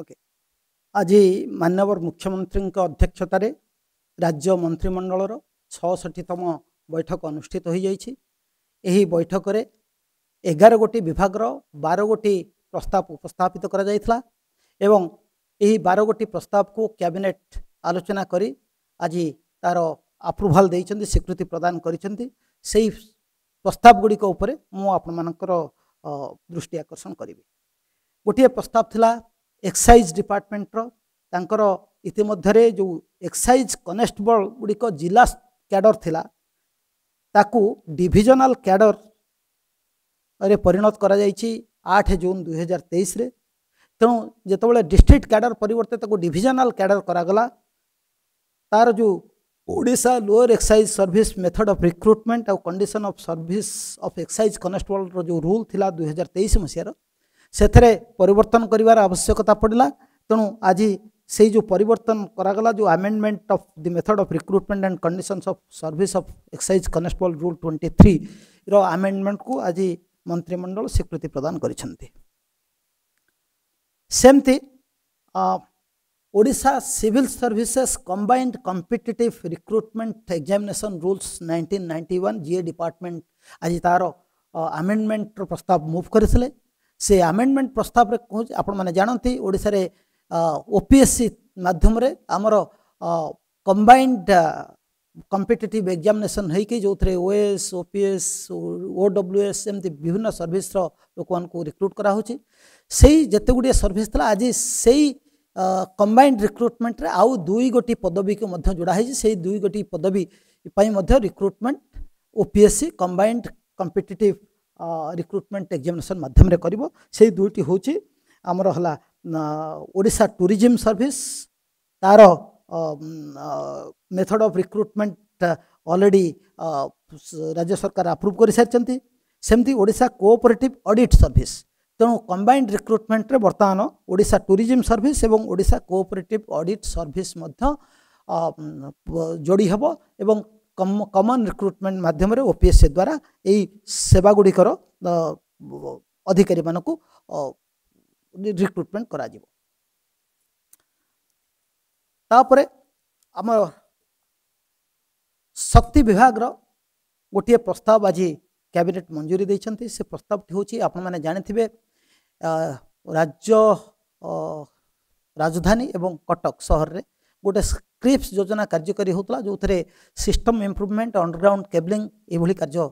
okay ଆଜି ମାନ୍ୟବର ମୁଖ୍ୟମନ୍ତ୍ରୀଙ୍କ ଅଧ୍ୟକ୍ଷତାରେ ରାଜ୍ୟ ମନ୍ତ୍ରିମଣ୍ଡଳର ଛଅଷଠିତମ ବୈଠକ ଅନୁଷ୍ଠିତ ହୋଇଯାଇଛି ଏହି ବୈଠକରେ ଏଗାର ଗୋଟି ବିଭାଗର ବାର ଗୋଟି ପ୍ରସ୍ତାବ ଉପସ୍ଥାପିତ କରାଯାଇଥିଲା ଏବଂ ଏହି ବାର ଗୋଟି ପ୍ରସ୍ତାବକୁ କ୍ୟାବିନେଟ୍ ଆଲୋଚନା କରି ଆଜି ତା'ର ଆପ୍ରୁଭାଲ୍ ଦେଇଛନ୍ତି ସ୍ୱୀକୃତି ପ୍ରଦାନ କରିଛନ୍ତି ସେହି ପ୍ରସ୍ତାବଗୁଡ଼ିକ ଉପରେ ମୁଁ ଆପଣମାନଙ୍କର ଦୃଷ୍ଟି ଆକର୍ଷଣ କରିବି ଗୋଟିଏ ପ୍ରସ୍ତାବ ଥିଲା ଏକ୍ସାଇଜ୍ ଡିପାର୍ଟମେଣ୍ଟର ତାଙ୍କର ଇତିମଧ୍ୟରେ ଯେଉଁ ଏକ୍ସାଇଜ୍ କନେଷ୍ଟବଳ ଗୁଡ଼ିକ ଜିଲ୍ଲା କ୍ୟାଡ଼ର ଥିଲା ତାକୁ ଡିଭିଜନାଲ କ୍ୟାଡ଼ରରେ ପରିଣତ କରାଯାଇଛି ଆଠ ଜୁନ୍ ଦୁଇହଜାର ତେଇଶରେ ତେଣୁ ଯେତେବେଳେ ଡିଷ୍ଟ୍ରିକ୍ଟ କ୍ୟାଡ଼ର ପରିବର୍ତ୍ତେ ତାକୁ ଡିଭିଜନାଲ କ୍ୟାଡ଼ର କରାଗଲା ତାର ଯେଉଁ Odisha lower excise service method of recruitment ଆଉ condition of service of excise କନେଷ୍ଟବଳର ଯେଉଁ ରୁଲ୍ ଥିଲା ଦୁଇହଜାର ତେଇଶ ମସିହାର से परन कर आवश्यकता पड़ा तेणु आज से जो परिवर्तन करागला जो amendment of the method of recruitment and conditions of service of excise constable rule twenty three amendment को आज मंत्रिमंडल स्वीकृति प्रदान करमती Voda civil services combined competitive recruitment examination rules nineteen ninety one GA department आज तार आमेडमेंट प्रस्ताव मुव करते ସେ ଆମେଣ୍ଡମେଣ୍ଟ ପ୍ରସ୍ତାବରେ କହୁଛି ଆପଣମାନେ ଜାଣନ୍ତି ଓଡ଼ିଶାରେ ଓ ପି ଏସ୍ ସି ମାଧ୍ୟମରେ ଆମର କମ୍ବାଇଣ୍ଡ କମ୍ପିଟେଟିଭ୍ ଏକ୍ଜାମିନେସନ୍ ହେଇକି ଯେଉଁଥିରେ OAS O P S O W S ଏମିତି ବିଭିନ୍ନ ସର୍ଭିସର ଲୋକମାନଙ୍କୁ ରିକ୍ରୁଟ୍ କରାହେଉଛି ସେଇ ଯେତେ ଗୁଡ଼ିଏ ସର୍ଭିସ୍ ଥିଲା ଆଜି ସେଇ କମ୍ବାଇଣ୍ଡ ରିକ୍ରୁଟମେଣ୍ଟରେ ଆଉ ଦୁଇ ଗୋଟି ପଦବୀକୁ ମଧ୍ୟ ଯୋଡ଼ା ହେଇଛି ସେଇ ଦୁଇ ଗୋଟି ପଦବୀ ପାଇଁ ମଧ୍ୟ recruitment O P S C combined competitive recruitment examination ମାଧ୍ୟମରେ କରିବ ସେଇ ଦୁଇଟି ହେଉଛି ଆମର ହେଲା ଓଡ଼ିଶା ଟୁରିଜିମ୍ ସର୍ଭିସ୍ ତା'ର ମେଥଡ଼ ଅଫ୍ ରିକ୍ରୁଟମେଣ୍ଟ ଅଲରେଡ଼ି ରାଜ୍ୟ ସରକାର ଆପ୍ରୁଭ୍ କରିସାରିଛନ୍ତି ସେମିତି ଓଡ଼ିଶା କୋଅପରେଟିଭ୍ ଅଡ଼ିଟ୍ ସର୍ଭିସ୍ ତେଣୁ କମ୍ବାଇଣ୍ଡ ରିକ୍ରୁଟମେଣ୍ଟରେ ବର୍ତ୍ତମାନ ଓଡ଼ିଶା ଟୁରିଜିମ୍ ସର୍ଭିସ୍ ଏବଂ ଓଡ଼ିଶା କୋଅପରେଟିଭ୍ ଅଡ଼ିଟ୍ ସର୍ଭିସ୍ ମଧ୍ୟ ଯୋଡ଼ି ହେବ ଏବଂ କମନ୍ ରିକ୍ରୁଟମେଣ୍ଟ ମାଧ୍ୟମରେ ଓ ପି ଏସ୍ ସି ଦ୍ୱାରା ଏଇ ଗୁଡ଼ିକର ଅଧିକାରୀମାନଙ୍କୁ ରିକ୍ରୁଟମେଣ୍ଟ କରାଯିବ ତାପରେ ଆମର ଶକ୍ତି ବିଭାଗର ଗୋଟିଏ ପ୍ରସ୍ତାବ ଆଜି କ୍ୟାବିନେଟ୍ ମଞ୍ଜୁରୀ ଦେଇଛନ୍ତି ସେ ପ୍ରସ୍ତାବଟି ହେଉଛି ଆପଣମାନେ ଜାଣିଥିବେ ରାଜ୍ୟ ରାଜଧାନୀ ଏବଂ କଟକ ସହରରେ गोटे स्क्रिप्स योजना କାର୍ଯ୍ୟକାରୀ ହେଉଥିଲା ଯେଉଁଥିରେ ସିଷ୍ଟମ୍ ଇମ୍ପ୍ରୁଭମେଣ୍ଟ ଅଣ୍ଡରଗ୍ରାଉଣ୍ଡ କେବଲିଂ ଏଭଳି କାର୍ଯ୍ୟ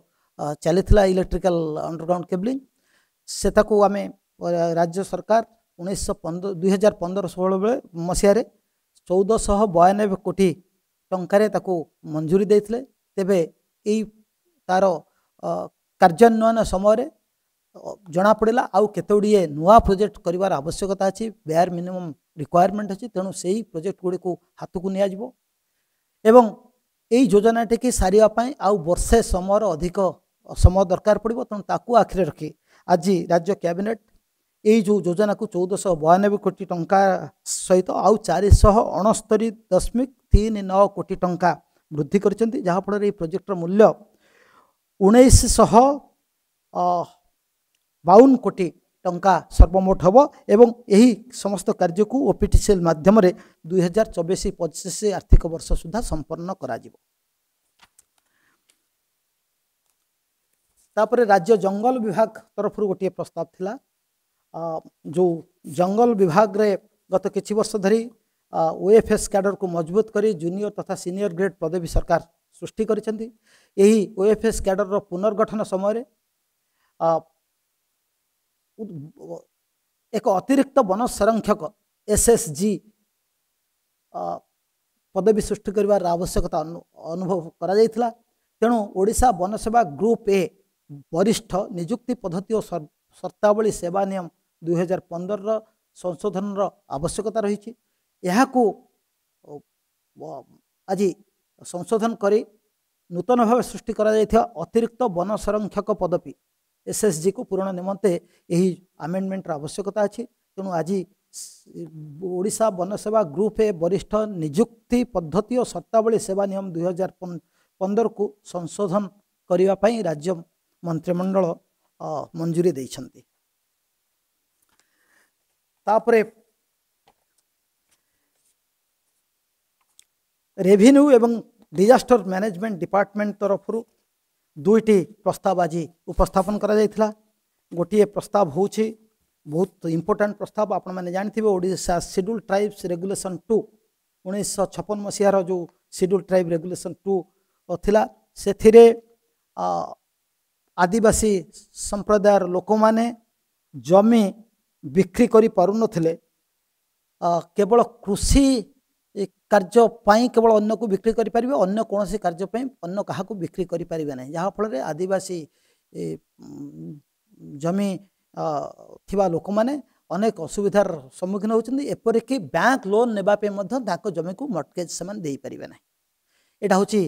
ଚାଲିଥିଲା ଇଲେକ୍ଟ୍ରିକାଲ ଅଣ୍ଡରଗ୍ରାଉଣ୍ଡ କେବଲିଂ ସେତାକୁ ଆମେ ରାଜ୍ୟ ସରକାର ଉଣେଇଶହ ପନ୍ଦର ଦୁଇହଜାର ପନ୍ଦର ଷୋହଳ ବେଳେ ମସିହାରେ ଚଉଦଶହ ବୟାନବେ କୋଟି ଟଙ୍କାରେ ତାକୁ ମଞ୍ଜୁରୀ ଦେଇଥିଲେ ତେବେ ଏଇ ତା'ର କାର୍ଯ୍ୟାନ୍ୱୟନ ସମୟରେ जना पड़ा आत नुआ प्रोजेक्ट कर आवश्यकता अच्छी बेयर मिनिमम रिक्वयरमेंट अच्छी तेणु से ही प्रोजेक्ट गुड़ी हाथ को निजी एवं निजनाटे सारे बर्षे समय अधिक समय दरकार पड़ तेणु आखिरे रखी आज राज्य कैबिनेट यो योजना को चौदहश बयानबे कोटी टंका सहित आउ चारिश अणस्तरी दशमिक तीन नौ कोटी टंका वृद्धि कर प्रोजेक्टर मूल्य शह ବାଉନ କୋଟି ଟଙ୍କା ସର୍ବମୋଟ ହେବ ଏବଂ ଏହି ସମସ୍ତ କାର୍ଯ୍ୟକୁ O P T C L ମାଧ୍ୟମରେ ଦୁଇହଜାର ଚବିଶ ପଚିଶ ଆର୍ଥିକ ବର୍ଷ ସୁଦ୍ଧା ସମ୍ପନ୍ନ କରାଯିବ ତାପରେ ରାଜ୍ୟ ଜଙ୍ଗଲ ବିଭାଗ ତରଫରୁ ଗୋଟିଏ ପ୍ରସ୍ତାବ ଥିଲା ଯେଉଁ ଜଙ୍ଗଲ ବିଭାଗରେ ଗତ କିଛି ବର୍ଷ ଧରି ଓଏଫ୍ ଏସ୍ କ୍ୟାଡ଼ରକୁ ମଜବୁତ କରି ଜୁନିୟର ତଥା ସିନିୟର ଗ୍ରେଡ଼ ପଦବୀ ସରକାର ସୃଷ୍ଟି କରିଛନ୍ତି ଏହି ଓଏଫ୍ ଏସ୍ କ୍ୟାଡ଼ରର ପୁନର୍ଗଠନ ସମୟରେ ଏକ ଅତିରିକ୍ତ ବନ ସଂରକ୍ଷକ ଏସ୍ ଏସ୍ ଜି ପଦବୀ ସୃଷ୍ଟି କରିବାର ଆବଶ୍ୟକତା ଅନୁଭବ କରାଯାଇଥିଲା ତେଣୁ ଓଡ଼ିଶା ବନସେବା ଗ୍ରୁପ୍ ଏ ବରିଷ୍ଠ ନିଯୁକ୍ତି ପଦ୍ଧତି ଓ ସର୍ତ୍ତାବଳୀ ସେବା ନିୟମ ଦୁଇହଜାର ପନ୍ଦରର ସଂଶୋଧନର ଆବଶ୍ୟକତା ରହିଛି ଏହାକୁ ଆଜି ସଂଶୋଧନ କରି ନୂତନ ଭାବେ ସୃଷ୍ଟି କରାଯାଇଥିବା ଅତିରିକ୍ତ ବନ ସଂରକ୍ଷକ ପଦବୀ ଏସ୍ଏସ୍ଜିକୁ ପୂରଣ ନିମନ୍ତେ ଏହି ଆମେଣ୍ଡମେଣ୍ଟର ଆବଶ୍ୟକତା ଅଛି ତେଣୁ ଆଜି ଓଡ଼ିଶା ବନସେବା ଗ୍ରୁପ୍ ଏ ବରିଷ୍ଠ ନିଯୁକ୍ତି ପଦ୍ଧତି ଓ ସର୍ତ୍ତାବଳୀ ସେବା ନିୟମ ଦୁଇହଜାର ପନ୍ଦରକୁ ସଂଶୋଧନ କରିବା ପାଇଁ ରାଜ୍ୟ ମନ୍ତ୍ରିମଣ୍ଡଳ ମଞ୍ଜୁରୀ ଦେଇଛନ୍ତି ତାପରେ ରେଭିନ୍ୟୁ ଏବଂ ଡିଜାଷ୍ଟର ମ୍ୟାନେଜମେଣ୍ଟ ଡିପାର୍ଟମେଣ୍ଟ ତରଫରୁ ଦୁଇଟି ପ୍ରସ୍ତାବ ଆଜି ଉପସ୍ଥାପନ କରାଯାଇଥିଲା ଗୋଟିଏ ପ୍ରସ୍ତାବ ହେଉଛି ବହୁତ ଇମ୍ପୋର୍ଟାଣ୍ଟ ପ୍ରସ୍ତାବ ଆପଣମାନେ ଜାଣିଥିବେ Odisha scheduled tribes regulation two ଉଣେଇଶହ ଛପନ ମସିହାର ଯେଉଁ ସିଡ୍ୟୁଲ୍ ଟ୍ରାଇବ୍ ରେଗୁଲେସନ୍ ଟୁ ଥିଲା ସେଥିରେ ଆଦିବାସୀ ସମ୍ପ୍ରଦାୟର ଲୋକମାନେ ଜମି ବିକ୍ରି କରିପାରୁନଥିଲେ କେବଳ କୃଷି କାର୍ଯ୍ୟ ପାଇଁ କେବଳ ଅନ୍ୟକୁ ବିକ୍ରି କରିପାରିବେ ଅନ୍ୟ କୌଣସି କାର୍ଯ୍ୟ ପାଇଁ ଅନ୍ୟ କାହାକୁ ବିକ୍ରି କରିପାରିବେ ନାହିଁ ଯାହାଫଳରେ ଆଦିବାସୀ ଜମି ଥିବା ଲୋକମାନେ ଅନେକ ଅସୁବିଧାର ସମ୍ମୁଖୀନ ହେଉଛନ୍ତି ଏପରିକି ବ୍ୟାଙ୍କ ଲୋନ୍ ନେବା ପାଇଁ ମଧ୍ୟ ତାଙ୍କ ଜମିକୁ ମଟକେଜ୍ ସେମାନେ ଦେଇପାରିବେ ନାହିଁ ଏଇଟା ହେଉଛି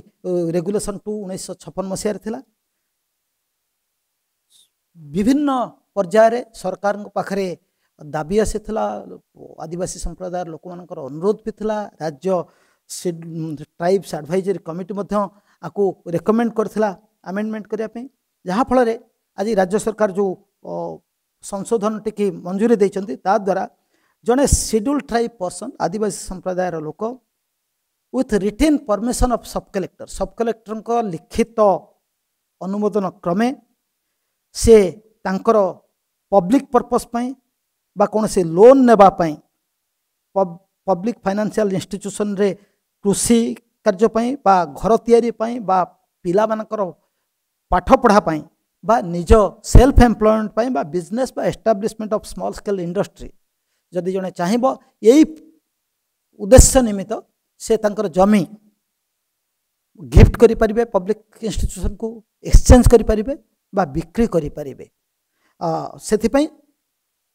ରେଗୁଲେସନ୍ ଟୁ ଉଣେଇଶହ ଛପନ ମସିହାରେ ଥିଲା ବିଭିନ୍ନ ପର୍ଯ୍ୟାୟରେ ସରକାରଙ୍କ ପାଖରେ ଦାବି ଆସିଥିଲା ଆଦିବାସୀ ସମ୍ପ୍ରଦାୟର ଲୋକମାନଙ୍କର ଅନୁରୋଧ ବି ଥିଲା ରାଜ୍ୟ ଟ୍ରାଇବ୍ସ ଆଡ଼ଭାଇଜରୀ କମିଟି ମଧ୍ୟ ଆକୁ ରେକମେଣ୍ଡ କରିଥିଲା ଆମେଣ୍ଡମେଣ୍ଟ କରିବା ପାଇଁ ଯାହାଫଳରେ ଆଜି ରାଜ୍ୟ ସରକାର ଯେଉଁ ସଂଶୋଧନଟିକି ମଞ୍ଜୁରୀ ଦେଇଛନ୍ତି ତାଦ୍ୱାରା ଜଣେ ସିଡ୍ୟୁଲ୍ ଟ୍ରାଇବ୍ ପର୍ସନ୍ ଆଦିବାସୀ ସମ୍ପ୍ରଦାୟର ଲୋକ with written permission of sub collector sub କଲେକ୍ଟରଙ୍କ ଲିଖିତ ଅନୁମୋଦନ କ୍ରମେ ସେ ତାଙ୍କର ପବ୍ଲିକ୍ ପର୍ପସ୍ ପାଇଁ कौन से लोन ने पब्लिक फाइनेंशियल इंस्टीट्यूशन रे कृषि कार्यपाई बा घर या पा मान पाठ पढ़ापाईज self employment business establishment of small scale industry जदि जड़े चाहब यही उद्देश्य निमित्त से जमी गिफ्ट करें पब्लिक इनट्यूशन को एक्सचे करें बिक्री करें से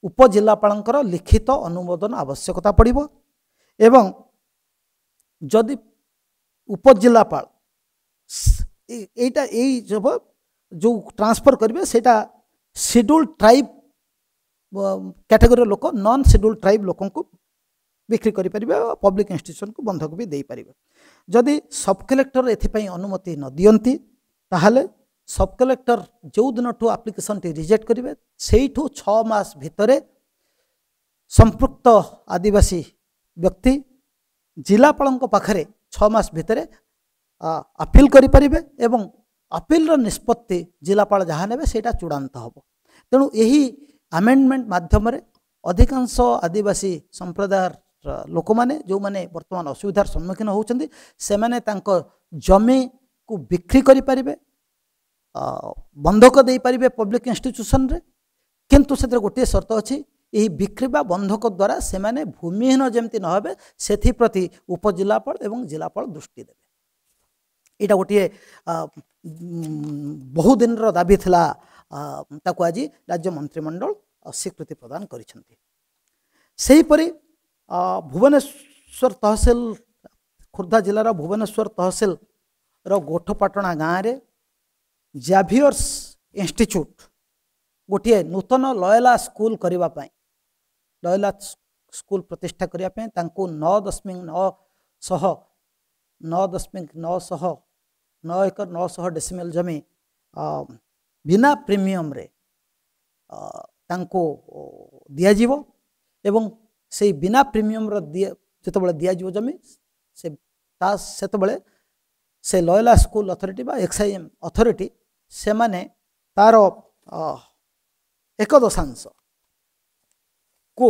ଉପଜିଲ୍ଲାପାଳଙ୍କର ଲିଖିତ ଅନୁମୋଦନ ଆବଶ୍ୟକତା ପଡ଼ିବ ଏବଂ ଯଦି ଉପଜିଲ୍ଲାପାଳ ଏଇଟା ଏଇ ସବୁ ଯେଉଁ ଟ୍ରାନ୍ସଫର୍ କରିବେ ସେଇଟା ସିଡ୍ୟୁଲ୍ ଟ୍ରାଇବ୍ କ୍ୟାଟେଗୋରିର ଲୋକ ନନ୍ ସିଡ୍ୟୁଲ୍ ଟ୍ରାଇବ୍ ଲୋକଙ୍କୁ ବିକ୍ରି କରିପାରିବେ ଆଉ ପବ୍ଲିକ୍ ଇନଷ୍ଟିଚ୍ୟୁସନ୍କୁ ବନ୍ଧକ ବି ଦେଇପାରିବେ ଯଦି ସବ୍ କଲେକ୍ଟର ଏଥିପାଇଁ ଅନୁମତି ନ ଦିଅନ୍ତି ତାହେଲେ ସବ୍ କଲେକ୍ଟର ଯେଉଁଦିନଠୁ ଆପ୍ଲିକେସନ୍ଟି ରିଜେକ୍ଟ କରିବେ ସେଇଠୁ ଛଅ ମାସ ଭିତରେ ସମ୍ପୃକ୍ତ ଆଦିବାସୀ ବ୍ୟକ୍ତି ଜିଲ୍ଲାପାଳଙ୍କ ପାଖରେ ଛଅ ମାସ ଭିତରେ ଆପିଲ୍ କରିପାରିବେ ଏବଂ ଆପିଲ୍ର ନିଷ୍ପତ୍ତି ଜିଲ୍ଲାପାଳ ଯାହା ନେବେ ସେଇଟା ଚୂଡ଼ାନ୍ତ ହେବ ତେଣୁ ଏହି ଆମେଣ୍ଡମେଣ୍ଟ ମାଧ୍ୟମରେ ଅଧିକାଂଶ ଆଦିବାସୀ ସମ୍ପ୍ରଦାୟର ଲୋକମାନେ ଯେଉଁମାନେ ବର୍ତ୍ତମାନ ଅସୁବିଧାର ସମ୍ମୁଖୀନ ହେଉଛନ୍ତି ସେମାନେ ତାଙ୍କ ଜମିକୁ ବିକ୍ରି କରିପାରିବେ ବନ୍ଧକ ଦେଇପାରିବେ ପବ୍ଲିକ୍ ଇନଷ୍ଟିଚ୍ୟୁସନ୍ରେ କିନ୍ତୁ ସେଥିରେ ଗୋଟିଏ ସର୍ତ୍ତ ଅଛି ଏହି ବିକ୍ରି ବା ବନ୍ଧକ ଦ୍ୱାରା ସେମାନେ ଭୂମିହୀନ ଯେମିତି ନ ହେବେ ସେଥିପ୍ରତି ଉପଜିଲ୍ଲାପାଳ ଏବଂ ଜିଲ୍ଲାପାଳ ଦୃଷ୍ଟି ଦେବେ ଏଇଟା ଗୋଟିଏ ବହୁଦିନର ଦାବି ଥିଲା ତାକୁ ଆଜି ରାଜ୍ୟ ମନ୍ତ୍ରିମଣ୍ଡଳ ସ୍ୱୀକୃତି ପ୍ରଦାନ କରିଛନ୍ତି ସେହିପରି ଭୁବନେଶ୍ୱର ତହସିଲ ଖୋର୍ଦ୍ଧା ଜିଲ୍ଲାର ଭୁବନେଶ୍ୱର ତହସିଲର ଗୋଠପାଟଣା ଗାଁରେ ଜାଭିୟର୍ସ ଇନଷ୍ଟିଚ୍ୟୁଟ୍ ଗୋଟିଏ ନୂତନ ଲୟଲା ସ୍କୁଲ କରିବା ପାଇଁ ଲୟଲା ସ୍କୁଲ ପ୍ରତିଷ୍ଠା କରିବା ପାଇଁ ତାଙ୍କୁ ନଅ ଦଶମିକ ନଅ ଶହ ନଅ ଦଶମିକ ନଅ ଶହ ନଅ ଏକର ନଅ ଶହ ଡେସିମେଲ ଜମି ବିନା ପ୍ରିମିୟମରେ ତାଙ୍କୁ ଦିଆଯିବ ଏବଂ ସେଇ ବିନା ପ୍ରିମିୟମର ଯେତେବେଳେ ଦିଆଯିବ ଜମି ସେ ତା ସେତେବେଳେ ସେ ଲୟଲା ସ୍କୁଲ ଅଥରିଟି ବା ଏକ୍ସଆଇଏମ୍ ଅଥରିଟି ସେମାନେ ତା'ର କୁ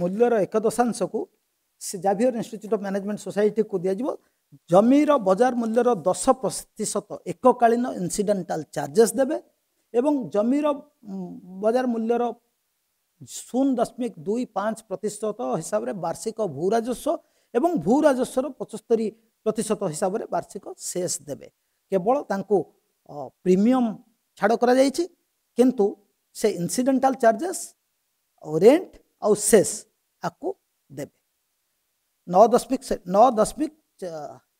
ମୂଲ୍ୟର ଏକଦଶାଂଶକୁ ସେ ଜାଭିୟର ଇନଷ୍ଟିଚ୍ୟୁଟ୍ ଅଫ୍ ମ୍ୟାନେଜମେଣ୍ଟ ସୋସାଇଟିକୁ ଦିଆଯିବ ଜମିର ବଜାର ମୂଲ୍ୟର ଦଶ ପ୍ରତିଶତ ଏକକାଳୀନ ଇନ୍ସିଡ଼େଣ୍ଟାଲ୍ ଚାର୍ଜେସ୍ ଦେବେ ଏବଂ ଜମିର ବଜାର ମୂଲ୍ୟର ଶୂନ ଦଶମିକ ଦୁଇ ପାଞ୍ଚ ପ୍ରତିଶତ ହିସାବରେ ବାର୍ଷିକ ଭୂ ରାଜସ୍ୱ ଏବଂ ଭୂ ରାଜସ୍ୱର ପଞ୍ଚସ୍ତରୀ ପ୍ରତିଶତ ହିସାବରେ ବାର୍ଷିକ ସେସ୍ ଦେବେ କେବଳ ତାଙ୍କୁ ପ୍ରିମିୟମ୍ ଛାଡ଼ କରାଯାଇଛି କିନ୍ତୁ ସେ ଇନ୍ସିଡେଣ୍ଟାଲ ଚାର୍ଜେସ୍ ଆଉ ରେଣ୍ଟ ଆଉ ସେସ୍ ଆକୁ ଦେବେ ନଅ ଦଶମିକ ନଅ ଦଶମିକ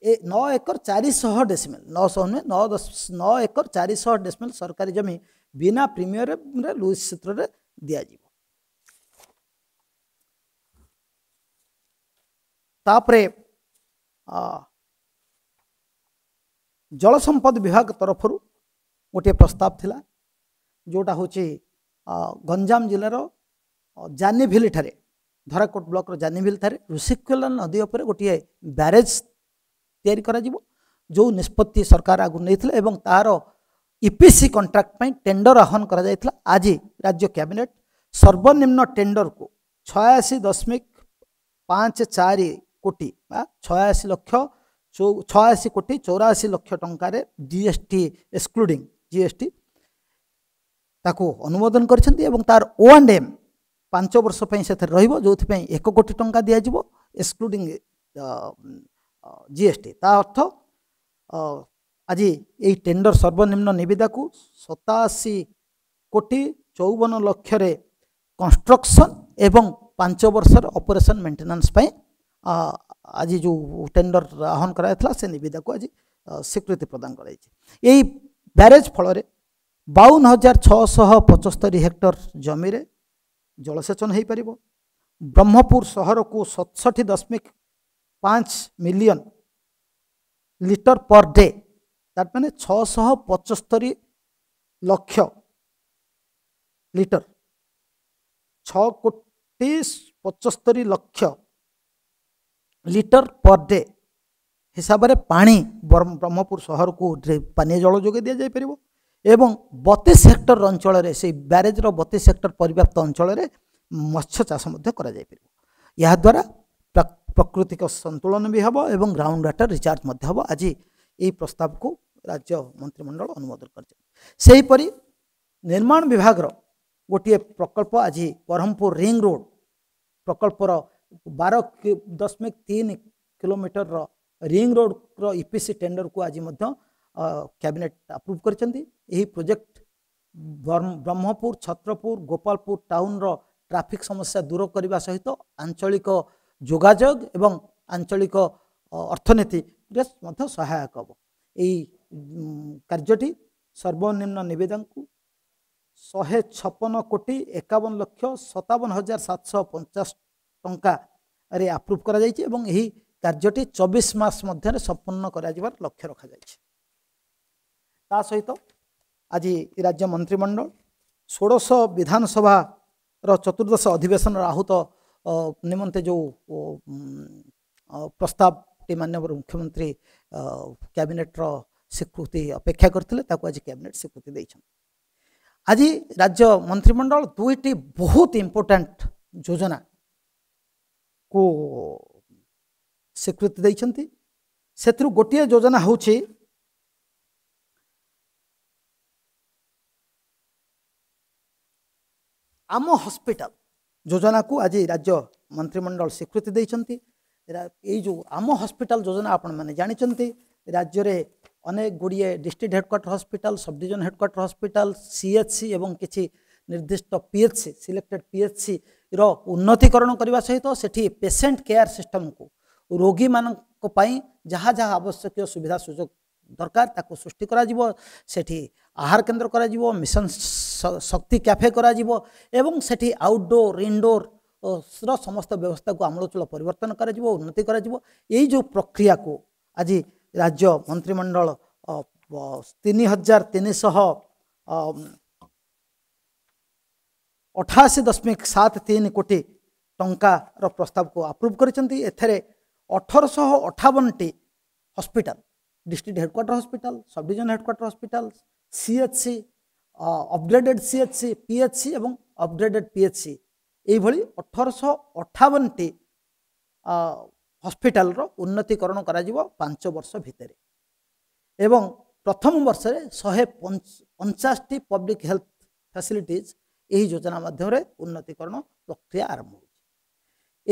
ଏ ନଅ ଏକର ଚାରିଶହ ଡେସିମେଲ ନଅଶହ ନୁହେଁ ନଅ ଦଶ ନଅ ଏକର ଚାରିଶହ ଡେସିମେଲ ସରକାରୀ ଜମି ବିନା ପ୍ରିମିୟମ୍ରେ ଲୁଇସ୍ ସୂତ୍ରରେ ଦିଆଯିବ ତାପରେ ଜଳସମ୍ପଦ ବିଭାଗ ତରଫରୁ ଗୋଟିଏ ପ୍ରସ୍ତାବ ଥିଲା ଯେଉଁଟା ହେଉଛି ଗଞ୍ଜାମ ଜିଲ୍ଲାର ଜାନିଭିଲି ଠାରେ ଧରାକୋଟ ବ୍ଲକର ଜାନିଭିଲି ଠାରେ ଋଷିକୁଲା ନଦୀ ଉପରେ ଗୋଟିଏ ବ୍ୟାରେଜ୍ ତିଆରି କରାଯିବ ଯେଉଁ ନିଷ୍ପତ୍ତି ସରକାର ଆଗରୁ ନେଇଥିଲେ ଏବଂ ତାର ଇପିସି କଣ୍ଟ୍ରାକ୍ଟ ପାଇଁ ଟେଣ୍ଡର ଆହ୍ୱାନ କରାଯାଇଥିଲା ଆଜି ରାଜ୍ୟ କ୍ୟାବିନେଟ୍ ସର୍ବନିମ୍ନ ଟେଣ୍ଡରକୁ ଛୟାଅଶୀ ଦଶମିକ ପାଞ୍ଚ ଚାରି কোটি বা ছয়াশি লক্ষ ছয়াশি কোটি চৌরাশি লক্ষ টঙ্কার জিএসটি এক্সক্লুডিং জিএসটি তাকে অনুমোদন করেছেন এবং তার ওয়ান এম পাঁচ বর্ষ পাই সেখানে রহব যে এক কোটি টঙ্কা দিয়াযিব এক্সক্লুডিং জিএসটি তা অর্থ আজ এই টেন্ডর সর্বনিম্ন নিবিদাকু সতাশি কোটি চৌবন লক্ষরে কনস্ট্রকশন এবং পাঁচ বর্ষের অপরেসন মেটেনান্স ଆଜି ଯେଉଁ ଟେଣ୍ଡର ଆହ୍ୱାନ କରାଯାଇଥିଲା ସେ ନିବେଦାକୁ ଆଜି ସ୍ୱୀକୃତି ପ୍ରଦାନ କରାଯାଇଛି ଏହି ବ୍ୟାରେଜ୍ ଫଳରେ ବାଉନ ହଜାର ଛଅଶହ ପଞ୍ଚସ୍ତରୀ ହେକ୍ଟର ଜମିରେ ଜଳସେଚନ ହୋଇପାରିବ ବ୍ରହ୍ମପୁର ସହରକୁ ସତଷଠି ଦଶମିକ ପାଞ୍ଚ ମିଲିଅନ୍ ଲିଟର ପର୍ ଡେ ତାର ମାନେ ଛଅଶହ ପଞ୍ଚସ୍ତରୀ ଲକ୍ଷ ଲିଟର ଛଅ କୋଟି ପଞ୍ଚସ୍ତରୀ ଲକ୍ଷ লিটর পর ডে হিসাবে পাঁচ ব্রহ্মপুর সহরক পানীয় জল যোগাই দিয়ে যাইপার এবং বতিশ হেক্টর অঞ্চলের সেই ব্যারেজর বতিশ হেক্টর পরিব্যাপ্ত অঞ্চলের মৎস্য চাষ করা যাইপার ইয়াদ্বারা ପ୍ରକୃତିକ ସନ୍ତୁଳନ ବି ହେବ ଏବଂ ଗ୍ରାଉଣ୍ଡ ୱାଟର ରିଚାର୍ଜ ମଧ୍ୟ ହେବ ଆଜି ଏହି ପ୍ରସ୍ତାବକୁ ରାଜ୍ୟ ମନ୍ତ୍ରିମଣ୍ଡଳ ଅନୁମୋଦନ କରିଛନ୍ତି ସେହିପରି ନିର୍ମାଣ ବିଭାଗର ଗୋଟିଏ ପ୍ରକଳ୍ପ ଆଜି ବ୍ରହ୍ମପୁର ରିଙ୍ଗ ରୋଡ଼ ପ୍ରକଳ୍ପର ବାର ଦଶମିକ ତିନି କିଲୋମିଟରର ରିଙ୍ଗ ରୋଡ଼ର ଇ ପି ସି ଟେଣ୍ଡରକୁ ଆଜି ମଧ୍ୟ କ୍ୟାବିନେଟ୍ ଆପ୍ରୁଭ୍ କରିଛନ୍ତି ଏହି ପ୍ରୋଜେକ୍ଟ ବ୍ରହ୍ମପୁର ଛତ୍ରପୁର ଗୋପାଳପୁର ଟାଉନ୍ର ଟ୍ରାଫିକ୍ ସମସ୍ୟା ଦୂର କରିବା ସହିତ ଆଞ୍ଚଳିକ ଯୋଗାଯୋଗ ଏବଂ ଆଞ୍ଚଳିକ ଅର୍ଥନୀତିରେ ମଧ୍ୟ ସହାୟକ ହେବ ଏହି କାର୍ଯ୍ୟଟି ସର୍ବନିମ୍ନ ନିବେଦନକୁ ଶହେ ଛପନ କୋଟି ଏକାବନ ଲକ୍ଷ ସତାବନ ହଜାର ସାତଶହ ପଞ୍ଚାଶ ଟଙ୍କାରେ ଆପ୍ରୁଭ୍ କରାଯାଇଛି ଏବଂ ଏହି କାର୍ଯ୍ୟଟି ଚବିଶ ମାସ ମଧ୍ୟରେ ସମ୍ପୂର୍ଣ୍ଣ କରାଯିବାର ଲକ୍ଷ୍ୟ ରଖାଯାଇଛି ତା ସହିତ ଆଜି ରାଜ୍ୟ ମନ୍ତ୍ରିମଣ୍ଡଳ ଷୋଡ଼ଶ ବିଧାନସଭାର ଚତୁର୍ଦ୍ଦଶ ଅଧିବେଶନର ଆହୁତ ନିମନ୍ତେ ଯେଉଁ ପ୍ରସ୍ତାବଟି ମାନ୍ୟବର ମୁଖ୍ୟମନ୍ତ୍ରୀ କ୍ୟାବିନେଟ୍ର ସ୍ୱୀକୃତି ଅପେକ୍ଷା କରିଥିଲେ ତାକୁ ଆଜି କ୍ୟାବିନେଟ୍ ସ୍ୱୀକୃତି ଦେଇଛନ୍ତି ଆଜି ରାଜ୍ୟ ମନ୍ତ୍ରିମଣ୍ଡଳ ଦୁଇଟି ବହୁତ ଇମ୍ପୋର୍ଟାଣ୍ଟ ଯୋଜନା କୁ ସ୍ୱୀକୃତି ଦେଇଛନ୍ତି ସେଥିରୁ ଗୋଟିଏ ଯୋଜନା ହେଉଛି ଆମ ହସ୍ପିଟାଲ ଯୋଜନାକୁ ଆଜି ରାଜ୍ୟ ମନ୍ତ୍ରିମଣ୍ଡଳ ସ୍ୱୀକୃତି ଦେଇଛନ୍ତି ଏଇ ଯେଉଁ ଆମ ହସ୍ପିଟାଲ ଯୋଜନା ଆପଣମାନେ ଜାଣିଛନ୍ତି ରାଜ୍ୟରେ ଅନେକ ଗୁଡ଼ିଏ district headquarter hospital sub division headquarter hospital CHC ଏବଂ କିଛି ନିର୍ଦ୍ଦିଷ୍ଟ P H C selected P H ସିର ଉନ୍ନତିକରଣ କରିବା ସହିତ ସେଠି ପେସେଣ୍ଟ କେୟାର ସିଷ୍ଟମକୁ ରୋଗୀମାନଙ୍କ ପାଇଁ ଯାହା ଯାହା ଆବଶ୍ୟକୀୟ ସୁବିଧା ସୁଯୋଗ ଦରକାର ତାକୁ ସୃଷ୍ଟି କରାଯିବ ସେଠି ଆହାର କେନ୍ଦ୍ର କରାଯିବ ମିଶନ ଶକ୍ତି କ୍ୟାଫେ କରାଯିବ ଏବଂ ସେଠି ଆଉଟଡୋର୍ ଇନଡୋର୍ ର ସମସ୍ତ ବ୍ୟବସ୍ଥାକୁ ଆମୂଳଚୂଳ ପରିବର୍ତ୍ତନ କରାଯିବ ଉନ୍ନତି କରାଯିବ ଏଇ ଯେଉଁ ପ୍ରକ୍ରିୟାକୁ ଆଜି ରାଜ୍ୟ ମନ୍ତ୍ରିମଣ୍ଡଳ ତିନି ହଜାର ତିନିଶହ ଅଠାଅଶୀ ଦଶମିକ ସାତ ତିନି କୋଟି ଟଙ୍କାର ପ୍ରସ୍ତାବକୁ ଆପ୍ରୁଭ୍ କରିଛନ୍ତି ଏଥିରେ ଅଠରଶହ ଅଠାବନଟି hospital district headquarter hospital sub division headquarter hospital C H C upgraded C H C P H C ଏବଂ ଅପଗ୍ରେଡ଼େଡ଼ ପି ଏଚ୍ ସି ଏହିଭଳି ଅଠରଶହ ଅଠାବନଟି ହସ୍ପିଟାଲର ଉନ୍ନତିକରଣ କରାଯିବ ପାଞ୍ଚ ବର୍ଷ ଭିତରେ ଏବଂ ପ୍ରଥମ ବର୍ଷରେ ଶହେ ପଞ୍ଚ ପଞ୍ଚାଶଟି ପବ୍ଲିକ୍ ହେଲ୍ଥ ଫ୍ୟାସିଲିଟିଜ୍ ଏହି ଯୋଜନା ମାଧ୍ୟମରେ ଉନ୍ନତିକରଣ ପ୍ରକ୍ରିୟା ଆରମ୍ଭ ହେଉଛି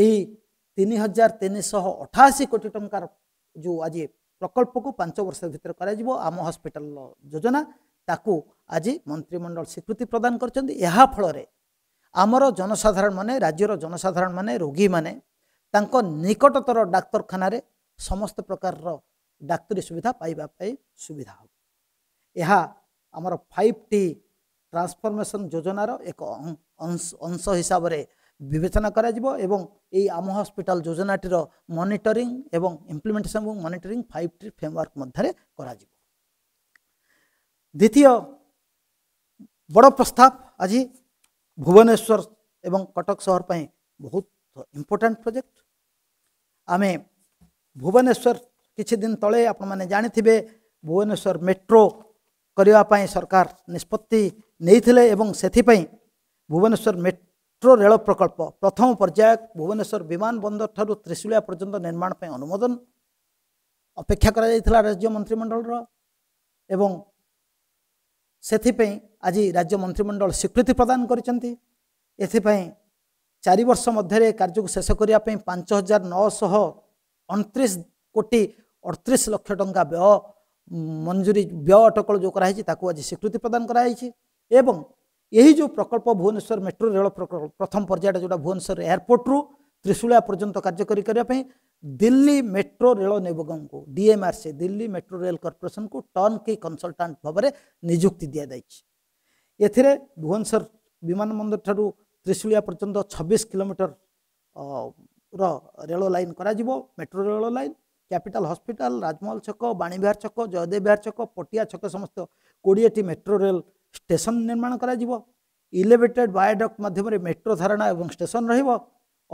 ଏହି ତିନି ହଜାର ତିନିଶହ ଅଠାଅଶୀ କୋଟି ଟଙ୍କାର ଯେଉଁ ଆଜି ପ୍ରକଳ୍ପକୁ ପାଞ୍ଚ ବର୍ଷ ଭିତରେ କରାଯିବ ଆମ ହସ୍ପିଟାଲର ଯୋଜନା ତାକୁ ଆଜି ମନ୍ତ୍ରିମଣ୍ଡଳ ସ୍ୱୀକୃତି ପ୍ରଦାନ କରିଛନ୍ତି ଏହା ଫଳରେ ଆମର ଜନସାଧାରଣମାନେ ରାଜ୍ୟର ଜନସାଧାରଣମାନେ ରୋଗୀମାନେ ତାଙ୍କ ନିକଟତର ଡାକ୍ତରଖାନାରେ ସମସ୍ତ ପ୍ରକାରର ଡାକ୍ତରୀ ସୁବିଧା ପାଇବା ପାଇଁ ସୁବିଧା ହେବ ଏହା ଆମର ଫାଇଭ୍ ଟି ট্রান্সফরমেশন যোজনার এক অংশ হিসাবে বিবেচনা করা যাব এবং এই আম হসপিটাল যোজনাটির মনিটরিং এবং ইমপ্লিমেন্টেসন এবং মনিটরিং ফাইভ টি ফ্রেমওয়ার্ক মধ্যে করা যাব দ্বিতীয় বড় প্রস্তাব আজ ভুবনেশ্বর এবং কটক শহর পাই বহুত ইম্পর্টাট প্রোজেক্ট আমি ভুবনেশ্বর কিছু দিন তলে আপনার জাঁথে ভুবনেশ্বর মেট্রো করা সরকার নিষ্পত্তি ନେଇଥିଲେ ଏବଂ ସେଥିପାଇଁ ଭୁବନେଶ୍ୱର ମେଟ୍ରୋ ରେଳ ପ୍ରକଳ୍ପ ପ୍ରଥମ ପର୍ଯ୍ୟାୟ ଭୁବନେଶ୍ୱର ବିମାନ ବିମାନବନ୍ଦରଠାରୁ ତ୍ରିଶୁଳିଆ ପର୍ଯ୍ୟନ୍ତ ନିର୍ମାଣ ପାଇଁ ଅନୁମୋଦନ ଅପେକ୍ଷା କରାଯାଇଥିଲା ରାଜ୍ୟ ମନ୍ତ୍ରିମଣ୍ଡଳର ଏବଂ ସେଥିପାଇଁ ଆଜି ରାଜ୍ୟ ମନ୍ତ୍ରିମଣ୍ଡଳ ସ୍ୱୀକୃତି ପ୍ରଦାନ କରିଛନ୍ତି ଏଥିପାଇଁ ଚାରି ବର୍ଷ ମଧ୍ୟରେ କାର୍ଯ୍ୟକୁ ଶେଷ କରିବା ପାଇଁ ପାଞ୍ଚ ହଜାର ନଅଶହ ଅଣତିରିଶ କୋଟି ଅଠତିରିଶ ଲକ୍ଷ ଟଙ୍କା ବ୍ୟୟ ମଞ୍ଜୁରୀ ବ୍ୟୟ ଅଟକଳ ଯେଉଁ କରାହେଇଛି ତାକୁ ଆଜି ସ୍ୱୀକୃତି ପ୍ରଦାନ କରାଯାଇଛି ଏବଂ ଏହି ଯେଉଁ ପ୍ରକଳ୍ପ ଭୁବନେଶ୍ୱର ମେଟ୍ରୋ ରେଳ ପ୍ରକଳ୍ପ ପ୍ରଥମ ପର୍ଯ୍ୟାୟଟା ଯେଉଁଟା ଭୁବନେଶ୍ୱର ଏୟାରପୋର୍ଟରୁ ତ୍ରିଶୂଳିଆ ପର୍ଯ୍ୟନ୍ତ କାର୍ଯ୍ୟକାରୀ କରିବା ପାଇଁ ଦିଲ୍ଲୀ ମେଟ୍ରୋ ରେଳ ନିଗମକୁ ଡିଏମ୍ଆର୍ସି ଦିଲ୍ଲୀ ମେଟ୍ରୋ ରେଲ କର୍ପୋରେସନକୁ ଟର୍ନ କି କନସଲଟାଣ୍ଟ ଭାବରେ ନିଯୁକ୍ତି ଦିଆଯାଇଛି ଏଥିରେ ଭୁବନେଶ୍ୱର ବିମାନ ବନ୍ଦର ଠାରୁ ତ୍ରିଶୂଳିଆ ପର୍ଯ୍ୟନ୍ତ ଛବିଶ କିଲୋମିଟର ର ରେଳ ଲାଇନ୍ କରାଯିବ ମେଟ୍ରୋ ରେଳ ଲାଇନ୍ କ୍ୟାପିଟାଲ ହସ୍ପିଟାଲ ରାଜମହଲ ଛକ ବାଣୀବିହାର ଛକ ଜୟଦେବ ବିହାର ଛକ ପଟିଆ ଛକ ସମସ୍ତ କୋଡ଼ିଏଟି ମେଟ୍ରୋ ରେଲ ଷ୍ଟେସନ ନିର୍ମାଣ କରାଯିବ ଇଲେଭେଟେଡ୍ ବାୟୋଡକ୍ଟ ମାଧ୍ୟମରେ ମେଟ୍ରୋ ଧାରଣା ଏବଂ ଷ୍ଟେସନ ରହିବ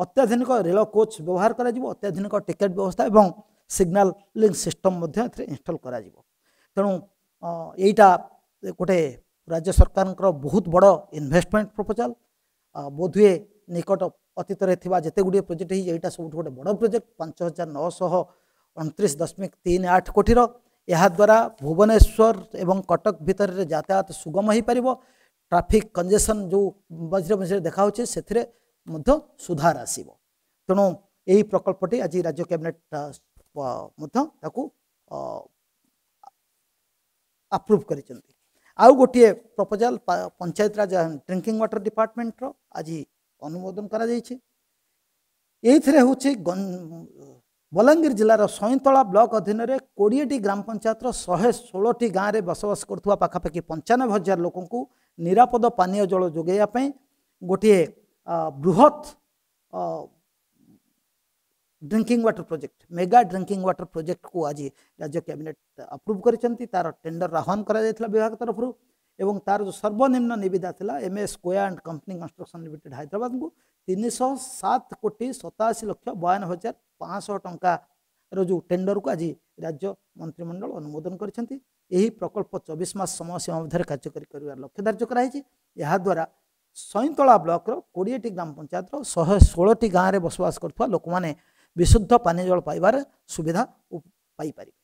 ଅତ୍ୟାଧୁନିକ ରେଳ କୋଚ୍ ବ୍ୟବହାର କରାଯିବ ଅତ୍ୟାଧୁନିକ ଟିକେଟ୍ ବ୍ୟବସ୍ଥା ଏବଂ ସିଗ୍ନାଲିଂ ସିଷ୍ଟମ୍ ମଧ୍ୟ ଏଥିରେ ଇନଷ୍ଟଲ୍ କରାଯିବ ତେଣୁ ଏଇଟା ଗୋଟେ ରାଜ୍ୟ ସରକାରଙ୍କର ବହୁତ ବଡ଼ ଇନଭେଷ୍ଟମେଣ୍ଟ ପ୍ରପୋଜାଲ୍ ବୋଧହୁଏ ନିକଟ ଅତୀତରେ ଥିବା ଯେତେ ଗୁଡ଼ିଏ ପ୍ରୋଜେକ୍ଟ ହେଇଛି ଏଇଟା ସବୁଠୁ ଗୋଟେ ବଡ଼ ପ୍ରୋଜେକ୍ଟ ପାଞ୍ଚ ହଜାର ନଅଶହ ଅଣତିରିଶ ଦଶମିକ ତିନି ଆଠ କୋଟିର ଏହାଦ୍ୱାରା ଭୁବନେଶ୍ୱର ଏବଂ କଟକ ଭିତରେ ଯାତାୟାତ ସୁଗମ ହୋଇପାରିବ ଟ୍ରାଫିକ୍ କଞ୍ଜେସନ୍ ଯେଉଁ ମଝିରେ ମଝିରେ ଦେଖାହେଉଛି ସେଥିରେ ମଧ୍ୟ ସୁଧାର ଆସିବ ତେଣୁ ଏହି ପ୍ରକଳ୍ପଟି ଆଜି ରାଜ୍ୟ କ୍ୟାବିନେଟ୍ ମଧ୍ୟ ତାକୁ ଆପ୍ରୁଭ୍ କରିଛନ୍ତି ଆଉ ଗୋଟିଏ ପ୍ରପୋଜାଲ୍ ପଞ୍ଚାୟତରାଜ ଡ୍ରିଙ୍କିଂ ୱାଟର ଡିପାର୍ଟମେଣ୍ଟର ଆଜି ଅନୁମୋଦନ କରାଯାଇଛି ଏଇଥିରେ ହେଉଛି ବଲାଙ୍ଗୀର ଜିଲ୍ଲାର ସଇଁତଳା ବ୍ଲକ ଅଧୀନରେ କୋଡ଼ିଏଟି ଗ୍ରାମ ପଞ୍ଚାୟତର ଶହେ ଷୋହଳଟି ଗାଁରେ ବସବାସ କରୁଥିବା ପାଖାପାଖି ପଞ୍ଚାନବେ ହଜାର ଲୋକଙ୍କୁ ନିରାପଦ ପାନୀୟ ଜଳ ଯୋଗାଇବା ପାଇଁ ଗୋଟିଏ ବୃହତ୍ drinking water project mega drinking water প্রোজেক্টকু আজ রাজ্য ক্যাবিনেট আপ্রুভ করেছেন তার টেন্ডর আহ্বান করা বিভাগ তরফর এবং তার সর্বনিম্ন নিবেদা লা এম এস কোয়া and company construction limited Hyderabad ତିନିଶହ ସାତ କୋଟି ସତାଅଶୀ ଲକ୍ଷ ବୟାନ ହଜାର ପାଞ୍ଚଶହ ଟଙ୍କାର ଯେଉଁ ଟେଣ୍ଡରକୁ ଆଜି ରାଜ୍ୟ ମନ୍ତ୍ରିମଣ୍ଡଳ ଅନୁମୋଦନ କରିଛନ୍ତି ଏହି ପ୍ରକଳ୍ପ ଚବିଶ ମାସ ସମୟ ସୀମା ମଧ୍ୟରେ କାର୍ଯ୍ୟକାରୀ କରିବାର ଲକ୍ଷ୍ୟ ଧାର୍ଯ୍ୟ କରାଯାଇଛି ଏହାଦ୍ୱାରା ସଇଁତଳା ବ୍ଲକର କୋଡ଼ିଏଟି ଗ୍ରାମ ପଞ୍ଚାୟତର ଶହେ ଷୋହଳଟି ଗାଁରେ ବସବାସ କରୁଥିବା ଲୋକମାନେ ବିଶୁଦ୍ଧ ପାନୀୟ ଜଳ ପାଇବାରେ ସୁବିଧା ପାଇପାରିବେ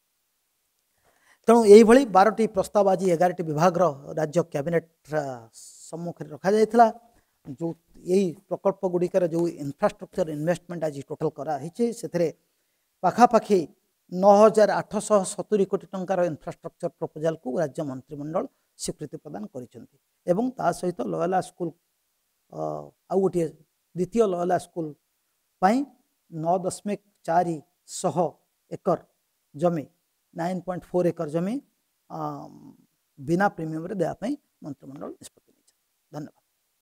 ତେଣୁ ଏହିଭଳି ବାରଟି ପ୍ରସ୍ତାବ ଆଜି ଏଗାରଟି ବିଭାଗର ରାଜ୍ୟ କ୍ୟାବିନେଟ୍ ସମ୍ମୁଖରେ ରଖାଯାଇଥିଲା ଯେଉଁ ଏଇ ଗୁଡ଼ିକରେ ଯେଉଁ ଇନଫ୍ରାଷ୍ଟ୍ରକ୍ଚର୍ ଇନଭେଷ୍ଟମେଣ୍ଟ ଆଜି ଟୋଟାଲ୍ କରାହେଇଛି ସେଥିରେ ପାଖାପାଖି ନଅ ହଜାର ଆଠଶହ ସତୁରି କୋଟି ଟଙ୍କାର ଇନଫ୍ରାଷ୍ଟ୍ରକ୍ଚର୍ ପ୍ରପୋଜାଲ୍କୁ ରାଜ୍ୟ ମନ୍ତ୍ରିମଣ୍ଡଳ ସ୍ୱୀକୃତି ପ୍ରଦାନ କରିଛନ୍ତି ଏବଂ ତା ସହିତ ଲୟଲା ସ୍କୁଲ ଆଉ ଗୋଟିଏ ଦ୍ୱିତୀୟ ଲୟଲା ସ୍କୁଲ ପାଇଁ ନଅ ଦଶମିକ ଚାରି ଶହ ଏକର ଜମି ନାଇନ୍ ପଏଣ୍ଟ ଫୋର୍ ଏକର ଜମି ବିନା ପ୍ରିମିୟମରେ ଦେବା ପାଇଁ ମନ୍ତ୍ରିମଣ୍ଡଳ ନିଷ୍ପତ୍ତି